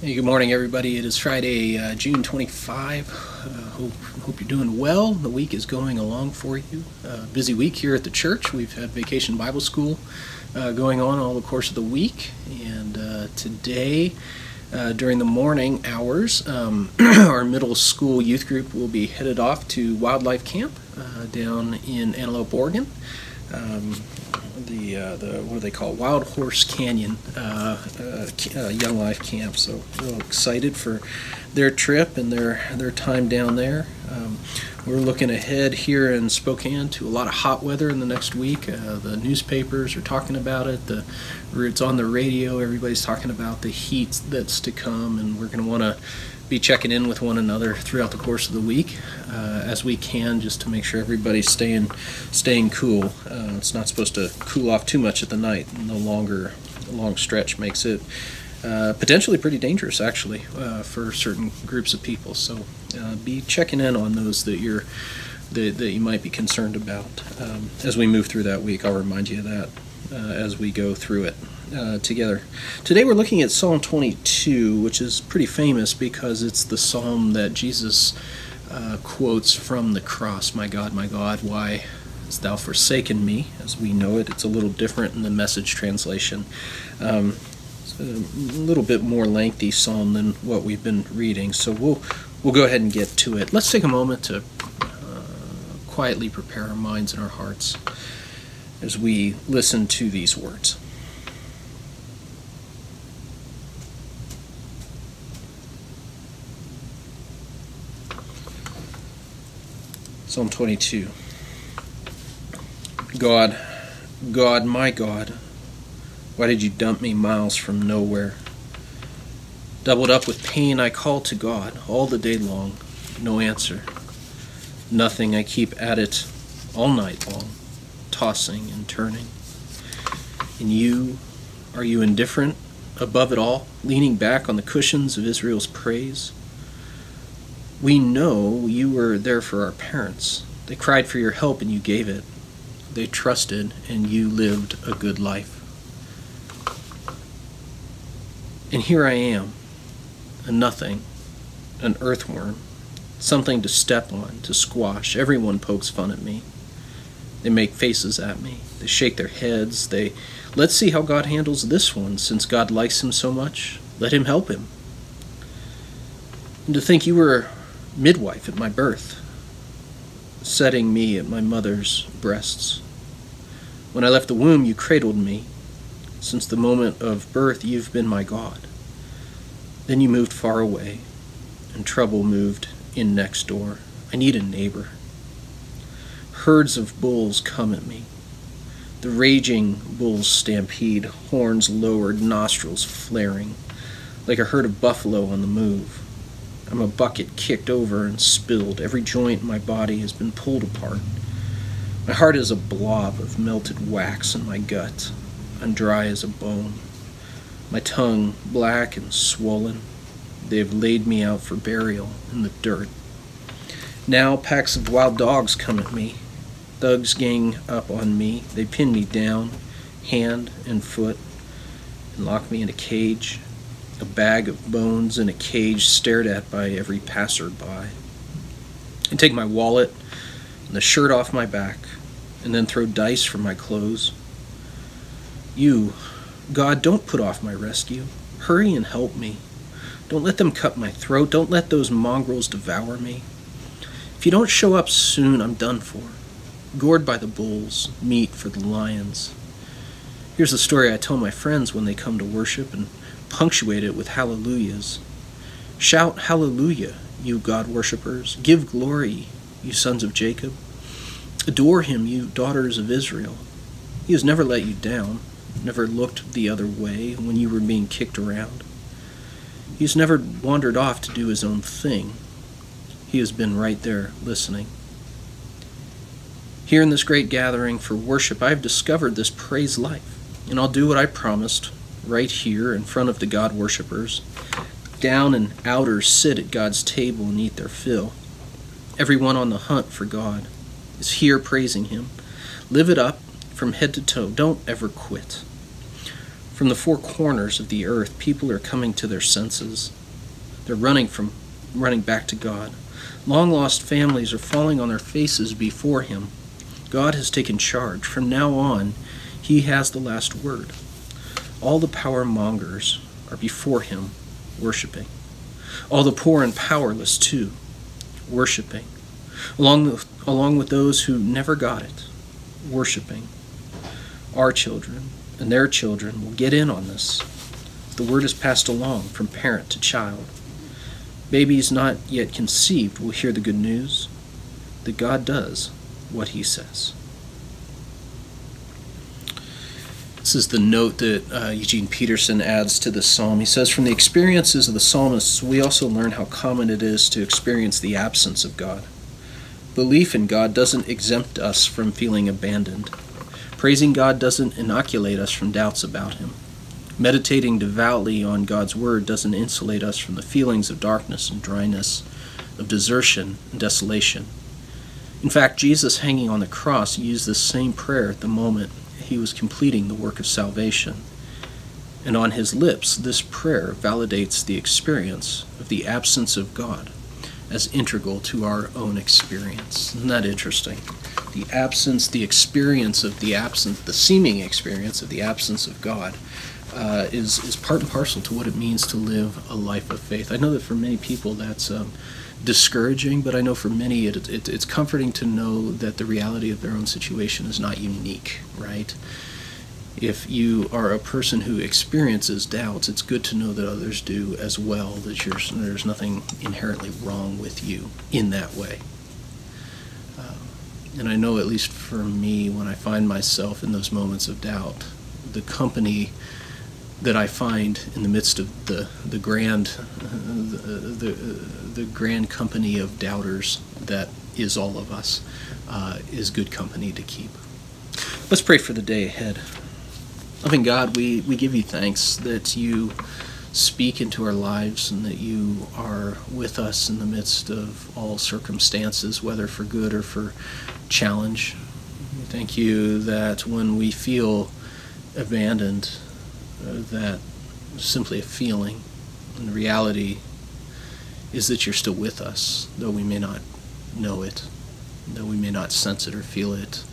Hey, good morning, everybody. It is Friday, uh, June 25. Uh, hope, hope you're doing well. The week is going along for you. Uh, busy week here at the church. We've had Vacation Bible School uh, going on all the course of the week. And uh, today, uh, during the morning hours, um, our middle school youth group will be headed off to wildlife camp down in Antelope, Oregon. Um, the uh, the what do they call? Wild Horse Canyon uh, uh, uh, Young Life Camp. So real excited for their trip and their their time down there. Um, we're looking ahead here in Spokane to a lot of hot weather in the next week. Uh, the newspapers are talking about it. The it's on the radio. Everybody's talking about the heat that's to come, and we're going to want to be checking in with one another throughout the course of the week uh, as we can, just to make sure everybody's staying staying cool. Uh, it's not supposed to cool off too much at the night. No longer long stretch makes it uh, potentially pretty dangerous, actually, uh, for certain groups of people. So uh, be checking in on those that you're that, that you might be concerned about um, as we move through that week. I'll remind you of that uh, as we go through it uh, together. Today we're looking at Psalm 22, which is pretty famous because it's the psalm that Jesus uh, quotes from the cross My God, my God, why hast thou forsaken me? As we know it, it's a little different in the message translation. Um, a little bit more lengthy psalm than what we've been reading, so we'll, we'll go ahead and get to it. Let's take a moment to uh, quietly prepare our minds and our hearts as we listen to these words. Psalm 22. God, God, my God, why did you dump me miles from nowhere? Doubled up with pain, I call to God all the day long. No answer. Nothing, I keep at it all night long, tossing and turning. And you, are you indifferent above it all, leaning back on the cushions of Israel's praise? We know you were there for our parents. They cried for your help and you gave it. They trusted and you lived a good life. And here I am, a nothing, an earthworm, something to step on, to squash. Everyone pokes fun at me. They make faces at me. They shake their heads. They, let's see how God handles this one. Since God likes him so much, let him help him. And to think you were midwife at my birth, setting me at my mother's breasts. When I left the womb, you cradled me. Since the moment of birth, you've been my God. Then you moved far away, and trouble moved in next door. I need a neighbor. Herds of bulls come at me. The raging bulls stampede, horns lowered, nostrils flaring, like a herd of buffalo on the move. I'm a bucket kicked over and spilled. Every joint in my body has been pulled apart. My heart is a blob of melted wax in my gut. I'm dry as a bone. My tongue black and swollen. They have laid me out for burial in the dirt. Now packs of wild dogs come at me. Thugs gang up on me. They pin me down, hand and foot, and lock me in a cage a bag of bones in a cage stared at by every passerby. And take my wallet and the shirt off my back, and then throw dice for my clothes. You, God, don't put off my rescue. Hurry and help me. Don't let them cut my throat. Don't let those mongrels devour me. If you don't show up soon, I'm done for. Gored by the bulls, meat for the lions. Here's the story I tell my friends when they come to worship and punctuate it with hallelujahs. Shout hallelujah, you God worshippers. Give glory, you sons of Jacob. Adore him, you daughters of Israel. He has never let you down, never looked the other way when you were being kicked around. He has never wandered off to do his own thing. He has been right there listening. Here in this great gathering for worship, I have discovered this praise life, and I'll do what I promised right here in front of the God worshippers. Down and outers sit at God's table and eat their fill. Everyone on the hunt for God is here praising Him. Live it up from head to toe. Don't ever quit. From the four corners of the earth, people are coming to their senses. They're running from running back to God. Long lost families are falling on their faces before him. God has taken charge. From now on, he has the last word. All the power mongers are before him, worshiping. All the poor and powerless, too, worshiping. Along with, along with those who never got it, worshiping. Our children, and their children will get in on this. The word is passed along from parent to child. Babies not yet conceived will hear the good news that God does what he says. This is the note that uh, Eugene Peterson adds to the psalm. He says, From the experiences of the psalmists, we also learn how common it is to experience the absence of God. Belief in God doesn't exempt us from feeling abandoned. Praising God doesn't inoculate us from doubts about Him. Meditating devoutly on God's Word doesn't insulate us from the feelings of darkness and dryness, of desertion and desolation. In fact, Jesus hanging on the cross used this same prayer at the moment he was completing the work of salvation. And on his lips, this prayer validates the experience of the absence of God as integral to our own experience. Isn't that interesting? the absence, the experience of the absence, the seeming experience of the absence of God, uh, is is part and parcel to what it means to live a life of faith. I know that for many people that's um, discouraging, but I know for many it, it, it's comforting to know that the reality of their own situation is not unique, right? If you are a person who experiences doubts, it's good to know that others do as well, that there's nothing inherently wrong with you in that way. Um, and I know, at least for me, when I find myself in those moments of doubt, the company that I find in the midst of the the grand the, the, the grand company of doubters that is all of us uh, is good company to keep. Let's pray for the day ahead. Loving God, we, we give you thanks that you speak into our lives and that you are with us in the midst of all circumstances, whether for good or for challenge. Thank you that when we feel abandoned, that simply a feeling, and the reality is that you're still with us, though we may not know it, though we may not sense it or feel it.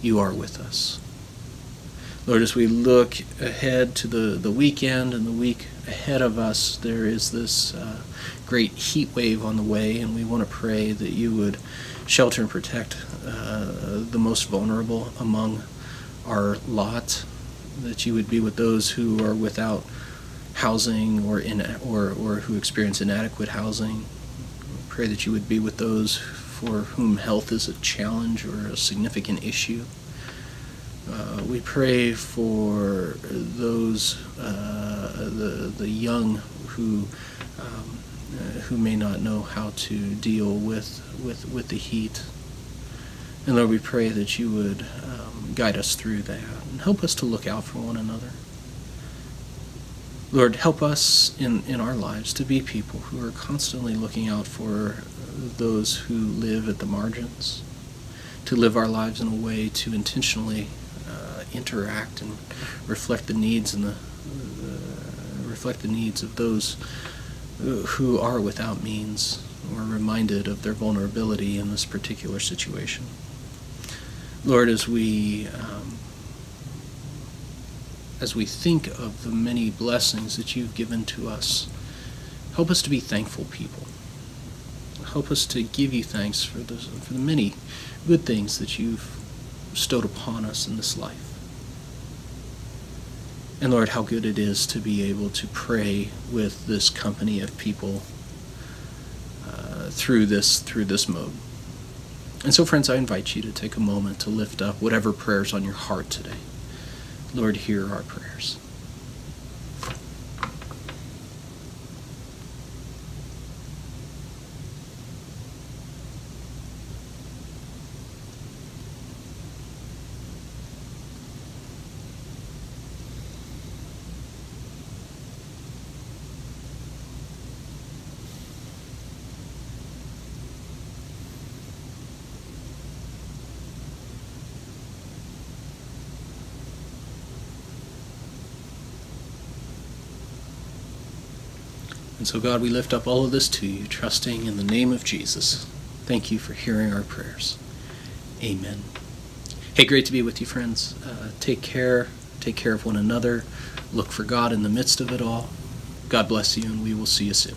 You are with us. Lord, as we look ahead to the, the weekend and the week ahead of us, there is this uh, great heat wave on the way, and we want to pray that you would shelter and protect uh, the most vulnerable among our lot, that you would be with those who are without housing or, in, or, or who experience inadequate housing. We pray that you would be with those for whom health is a challenge or a significant issue. Uh, we pray for those, uh, the, the young who, um, uh, who may not know how to deal with, with, with the heat. And Lord, we pray that you would um, guide us through that and help us to look out for one another. Lord, help us in, in our lives to be people who are constantly looking out for those who live at the margins, to live our lives in a way to intentionally interact and reflect the needs and the uh, reflect the needs of those who are without means or reminded of their vulnerability in this particular situation. Lord, as we um, as we think of the many blessings that you've given to us, help us to be thankful people. Help us to give you thanks for the, for the many good things that you've bestowed upon us in this life. And Lord, how good it is to be able to pray with this company of people uh, through this through this mode. And so, friends, I invite you to take a moment to lift up whatever prayers on your heart today. Lord, hear our prayers. And so, God, we lift up all of this to you, trusting in the name of Jesus. Thank you for hearing our prayers. Amen. Hey, great to be with you, friends. Uh, take care. Take care of one another. Look for God in the midst of it all. God bless you, and we will see you soon.